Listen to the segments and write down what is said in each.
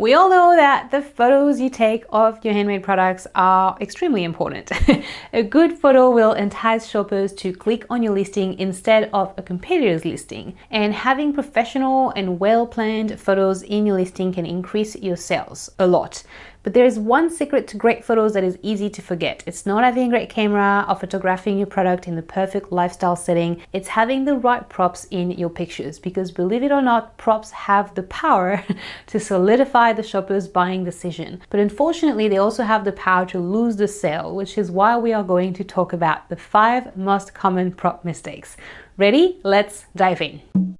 We all know that the photos you take of your handmade products are extremely important. a good photo will entice shoppers to click on your listing instead of a competitor's listing. And having professional and well planned photos in your listing can increase your sales a lot. But there is one secret to great photos that is easy to forget. It's not having a great camera or photographing your product in the perfect lifestyle setting. It's having the right props in your pictures because believe it or not, props have the power to solidify the shopper's buying decision. But unfortunately, they also have the power to lose the sale, which is why we are going to talk about the five most common prop mistakes. Ready? Let's dive in.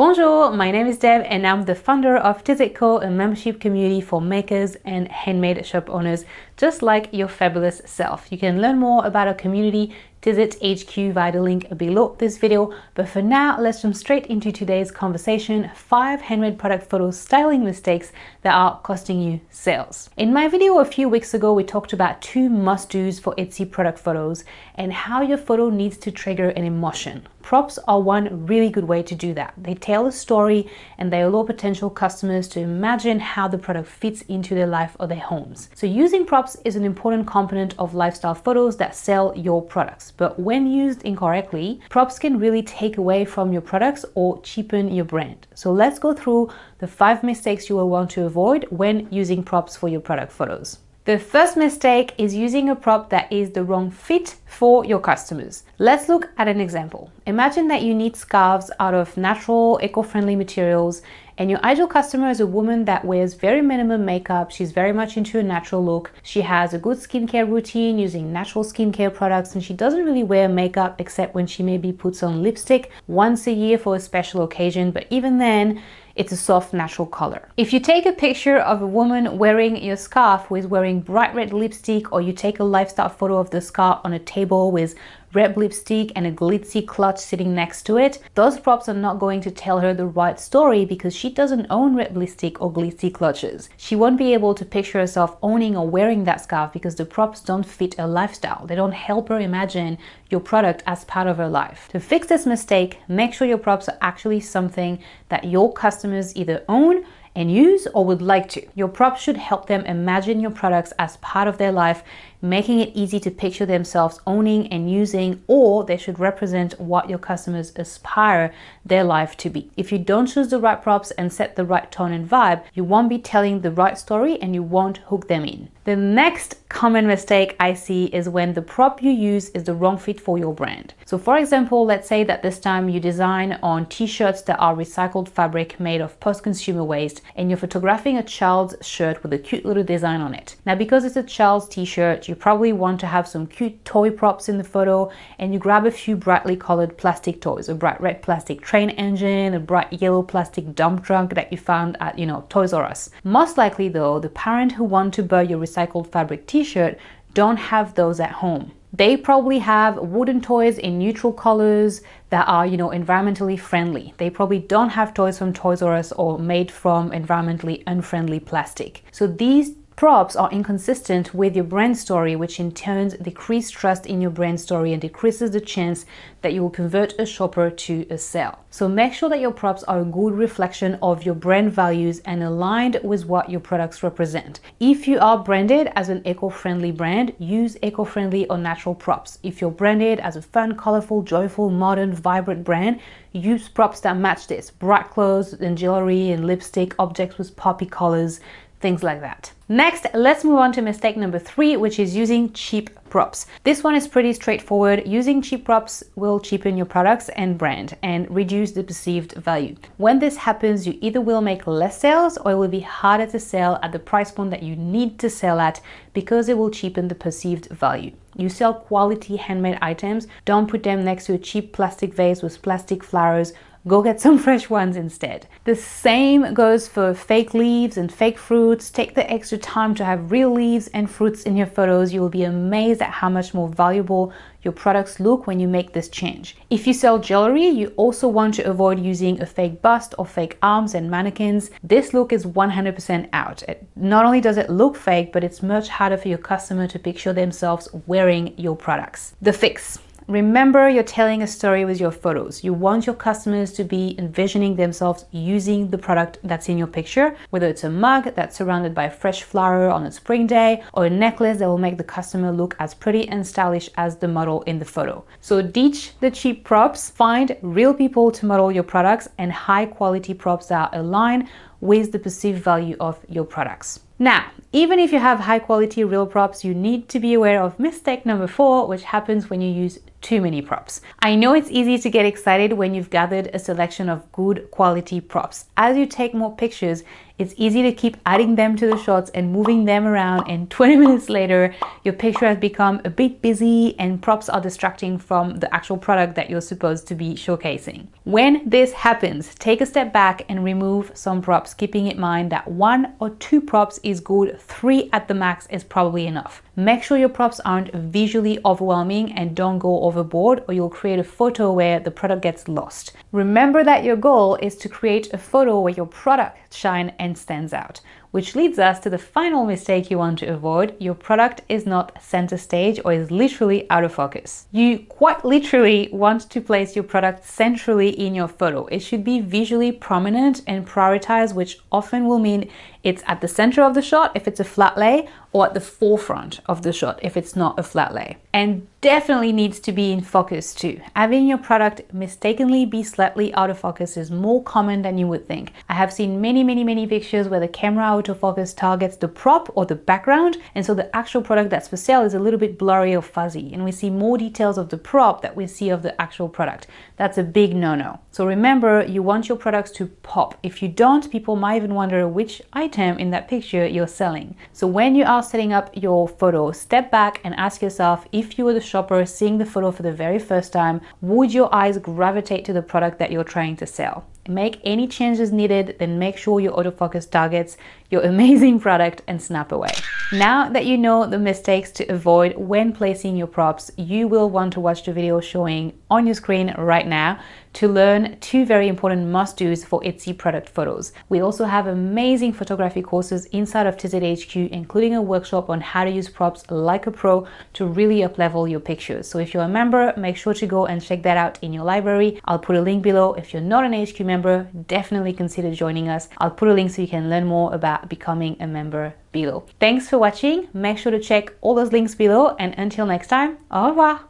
Bonjour, my name is Deb and I'm the founder of Tizzit Co, a membership community for makers and handmade shop owners just like your fabulous self. You can learn more about our community Tizzit HQ via the link below this video. But for now, let's jump straight into today's conversation, five handmade product photo styling mistakes that are costing you sales. In my video a few weeks ago, we talked about two must-dos for Etsy product photos and how your photo needs to trigger an emotion. Props are one really good way to do that. They tell a story and they allow potential customers to imagine how the product fits into their life or their homes. So using props is an important component of lifestyle photos that sell your products but when used incorrectly, props can really take away from your products or cheapen your brand. So let's go through the five mistakes you will want to avoid when using props for your product photos. The first mistake is using a prop that is the wrong fit for your customers. Let's look at an example. Imagine that you need scarves out of natural, eco-friendly materials and your ideal customer is a woman that wears very minimum makeup. She's very much into a natural look. She has a good skincare routine using natural skincare products and she doesn't really wear makeup except when she maybe puts on lipstick once a year for a special occasion. But even then, it's a soft natural color. If you take a picture of a woman wearing your scarf is wearing bright red lipstick or you take a lifestyle photo of the scarf on a table with red lipstick and a glitzy clutch sitting next to it, those props are not going to tell her the right story because she doesn't own red lipstick or glitzy clutches. She won't be able to picture herself owning or wearing that scarf because the props don't fit her lifestyle. They don't help her imagine your product as part of her life. To fix this mistake, make sure your props are actually something that your customers either own and use or would like to. Your props should help them imagine your products as part of their life making it easy to picture themselves owning and using, or they should represent what your customers aspire their life to be. If you don't choose the right props and set the right tone and vibe, you won't be telling the right story and you won't hook them in. The next common mistake I see is when the prop you use is the wrong fit for your brand. So for example, let's say that this time you design on t-shirts that are recycled fabric made of post-consumer waste and you're photographing a child's shirt with a cute little design on it. Now because it's a child's t-shirt, you probably want to have some cute toy props in the photo and you grab a few brightly colored plastic toys, a bright red plastic train engine, a bright yellow plastic dump truck that you found at, you know, Toys R Us. Most likely though, the parent who want to buy your recycled fabric t-shirt don't have those at home. They probably have wooden toys in neutral colors that are, you know, environmentally friendly. They probably don't have toys from Toys R Us or made from environmentally unfriendly plastic. So these props are inconsistent with your brand story, which in turn decreases trust in your brand story and decreases the chance that you will convert a shopper to a sale. So make sure that your props are a good reflection of your brand values and aligned with what your products represent. If you are branded as an eco-friendly brand, use eco-friendly or natural props. If you're branded as a fun, colorful, joyful, modern, vibrant brand, use props that match this. Bright clothes and jewelry and lipstick, objects with poppy colors, things like that. Next, let's move on to mistake number three, which is using cheap props. This one is pretty straightforward. Using cheap props will cheapen your products and brand and reduce the perceived value. When this happens, you either will make less sales or it will be harder to sell at the price point that you need to sell at because it will cheapen the perceived value. You sell quality handmade items, don't put them next to a cheap plastic vase with plastic flowers go get some fresh ones instead. The same goes for fake leaves and fake fruits. Take the extra time to have real leaves and fruits in your photos. You will be amazed at how much more valuable your products look when you make this change. If you sell jewelry, you also want to avoid using a fake bust or fake arms and mannequins. This look is 100% out. It, not only does it look fake, but it's much harder for your customer to picture themselves wearing your products. The fix. Remember you're telling a story with your photos. You want your customers to be envisioning themselves using the product that's in your picture, whether it's a mug that's surrounded by fresh flower on a spring day or a necklace that will make the customer look as pretty and stylish as the model in the photo. So ditch the cheap props, find real people to model your products and high quality props that align with the perceived value of your products. Now, even if you have high quality real props, you need to be aware of mistake number four, which happens when you use too many props. I know it's easy to get excited when you've gathered a selection of good quality props. As you take more pictures, it's easy to keep adding them to the shots and moving them around and 20 minutes later, your picture has become a bit busy and props are distracting from the actual product that you're supposed to be showcasing. When this happens, take a step back and remove some props, keeping in mind that one or two props is good, three at the max is probably enough. Make sure your props aren't visually overwhelming and don't go overboard or you'll create a photo where the product gets lost. Remember that your goal is to create a photo where your product shine and stands out which leads us to the final mistake you want to avoid. Your product is not center stage or is literally out of focus. You quite literally want to place your product centrally in your photo. It should be visually prominent and prioritized, which often will mean it's at the center of the shot if it's a flat lay or at the forefront of the shot if it's not a flat lay. And definitely needs to be in focus too. Having your product mistakenly be slightly out of focus is more common than you would think. I have seen many, many, many pictures where the camera autofocus targets the prop or the background, and so the actual product that's for sale is a little bit blurry or fuzzy, and we see more details of the prop that we see of the actual product. That's a big no-no. So remember, you want your products to pop. If you don't, people might even wonder which item in that picture you're selling. So when you are setting up your photo, step back and ask yourself if you were the shopper seeing the photo for the very first time, would your eyes gravitate to the product that you're trying to sell? Make any changes needed, then make sure your autofocus targets your amazing product and snap away. Now that you know the mistakes to avoid when placing your props, you will want to watch the video showing on your screen right now to learn two very important must-dos for Etsy product photos. We also have amazing photography courses inside of Tizzit HQ, including a workshop on how to use props like a pro to really up-level your pictures. So if you're a member, make sure to go and check that out in your library. I'll put a link below. If you're not an HQ member, definitely consider joining us. I'll put a link so you can learn more about becoming a member below. Thanks for watching. Make sure to check all those links below and until next time, au revoir.